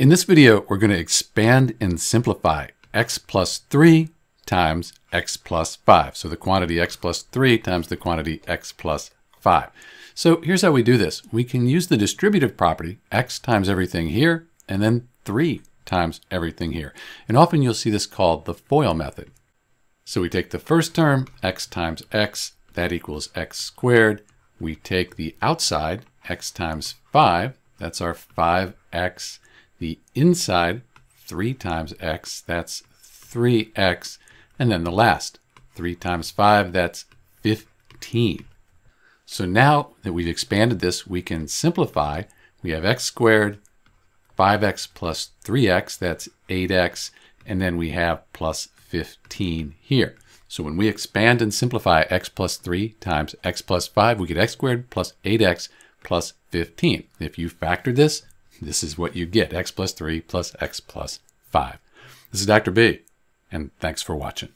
In this video, we're going to expand and simplify x plus 3 times x plus 5. So the quantity x plus 3 times the quantity x plus 5. So here's how we do this. We can use the distributive property, x times everything here, and then 3 times everything here. And often you'll see this called the FOIL method. So we take the first term, x times x, that equals x squared. We take the outside, x times 5, that's our 5x. The inside, 3 times x, that's 3x. And then the last, 3 times 5, that's 15. So now that we've expanded this, we can simplify. We have x squared, 5x plus 3x, that's 8x, and then we have plus 15 here. So when we expand and simplify x plus 3 times x plus 5, we get x squared plus 8x plus 15. If you factor this, this is what you get, x plus 3 plus x plus 5. This is Dr. B, and thanks for watching.